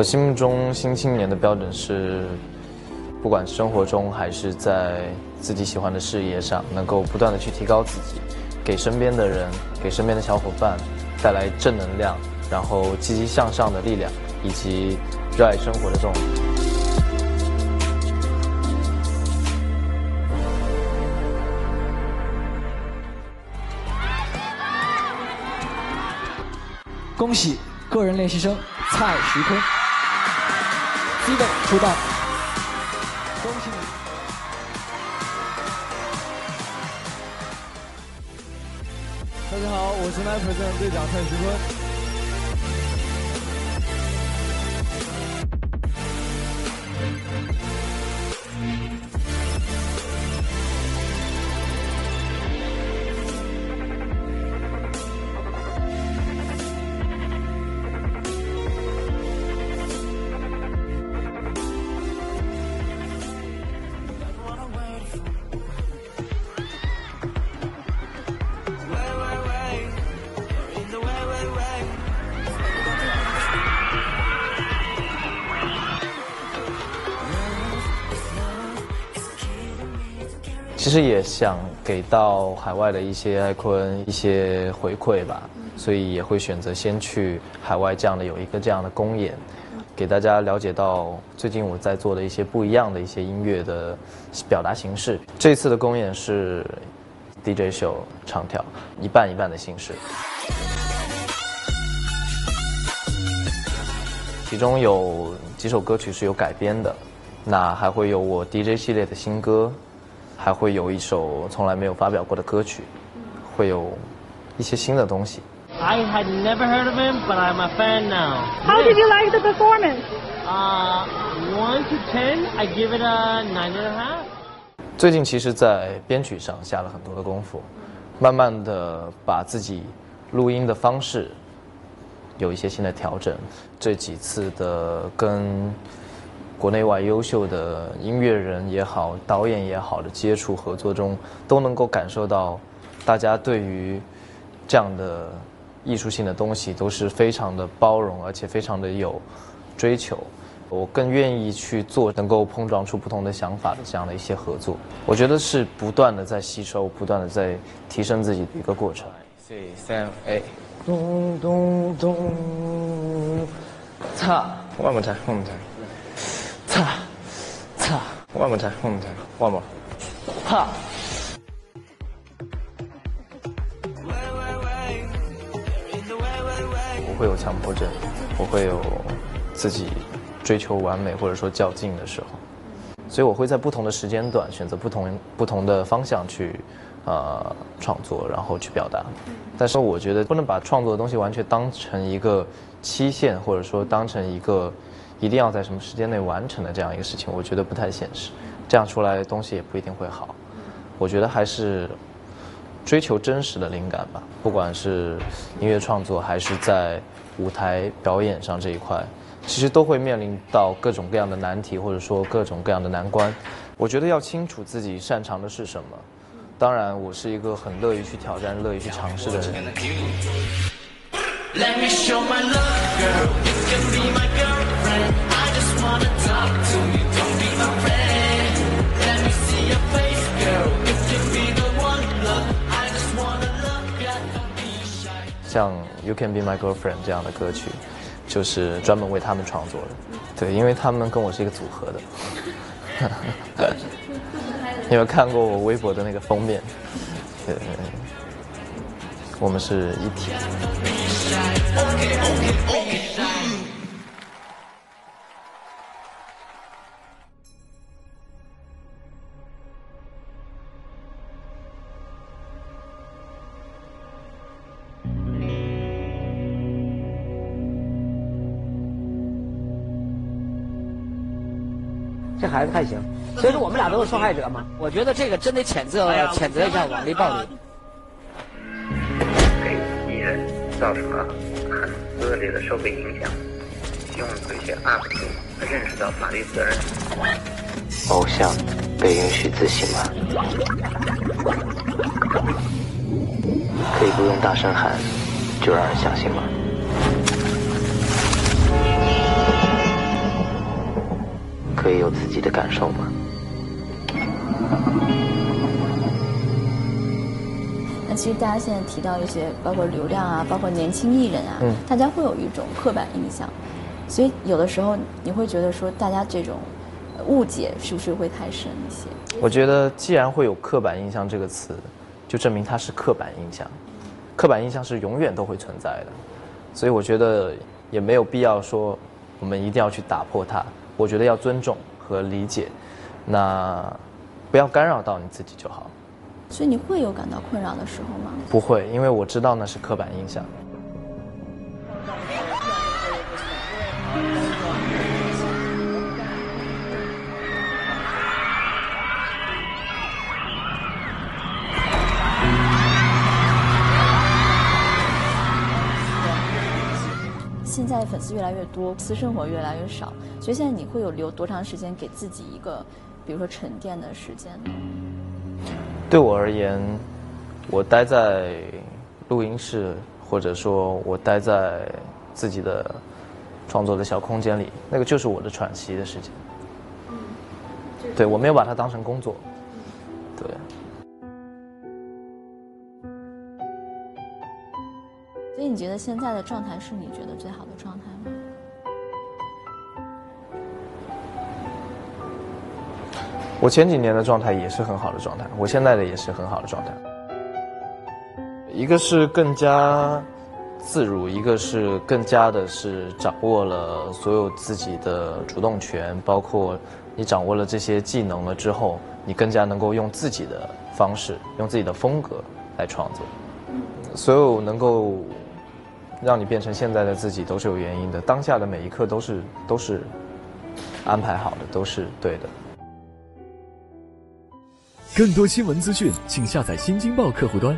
我心目中新青年的标准是，不管生活中还是在自己喜欢的事业上，能够不断的去提高自己，给身边的人、给身边的小伙伴带来正能量，然后积极向上的力量，以及热爱生活的这种。恭喜个人练习生蔡徐坤。C 位出道，恭喜你！大家好，我是 Nine Percent 队长蔡徐坤。其实也想给到海外的一些爱坤一些回馈吧，所以也会选择先去海外这样的有一个这样的公演，给大家了解到最近我在做的一些不一样的一些音乐的表达形式。这次的公演是 DJ 秀唱跳，一半一半的形式，其中有几首歌曲是有改编的，那还会有我 DJ 系列的新歌。还会有一首从来没有发表过的歌曲，会有一些新的东西。I had never heard of him, but I'm a fan now. How did you like the performance? Uh, one to ten, I give it a nine and a half. 最近其实，在编曲上下了很多的功夫，慢慢的把自己录音的方式有一些新的调整。这几次的跟国内外优秀的音乐人也好，导演也好的接触合作中，都能够感受到，大家对于这样的艺术性的东西都是非常的包容，而且非常的有追求。我更愿意去做能够碰撞出不同的想法的这样的一些合作。我觉得是不断的在吸收，不断的在提升自己的一个过程。四三 A，咚咚咚，擦，One more time，One more time。擦，擦，one more time，one more time，one more，哈。我会有强迫症，我会有自己追求完美或者说较劲的时候，所以我会在不同的时间段选择不同不同的方向去呃创作，然后去表达。但是我觉得不能把创作的东西完全当成一个期限，或者说当成一个。一定要在什么时间内完成的这样一个事情，我觉得不太现实，这样出来的东西也不一定会好。我觉得还是追求真实的灵感吧，不管是音乐创作还是在舞台表演上这一块，其实都会面临到各种各样的难题，或者说各种各样的难关。我觉得要清楚自己擅长的是什么。当然，我是一个很乐于去挑战、乐于去尝试的人。像《You Can Be My Girlfriend》这样的歌曲，就是专门为他们创作的。对，因为他们跟我是一个组合的。有没有看过我微博的那个封面？对，我们是一体。这孩子还行，所以说我们俩都是受害者嘛。我觉得这个真得谴责谴责一下网力暴力。给艺人造成了很恶劣的社会影响，希望这些 UP 主认识到法律责任。偶像被允许自信吗？可以不用大声喊就让人相信吗？可以有自己的感受吗？那其实大家现在提到一些，包括流量啊，包括年轻艺人啊，嗯大家会有一种刻板印象，所以有的时候你会觉得说，大家这种呃误解是不是会太深一些？我觉得既然会有刻板印象这个词，就证明它是刻板印象。刻板印象是永远都会存在的，所以我觉得也没有必要说我们一定要去打破它。我觉得要尊重和理解，那不要干扰到你自己就好。所以你会有感到困扰的时候吗？不会，因为我知道那是刻板印象。在粉丝越来越多，私生活越来越少，所以现在你会有留多长时间给自己一个，比如说沉淀的时间呢？对我而言，我待在录音室，或者说我待在自己的创作的小空间里，那个就是我的喘息的时间。对我没有把它当成工作。对。你觉得现在的状态是你觉得最好的状态吗？我前几年的状态也是很好的状态，我现在的也是很好的状态。一个是更加自如，一个是更加的是掌握了所有自己的主动权，包括你掌握了这些技能了之后，你更加能够用自己的方式，用自己的风格来创作。所有能够让你变成现在的自己，都是有原因的。当下的每一刻都是都是安排好的，都是对的。更多新闻资讯，请下载新京报客户端。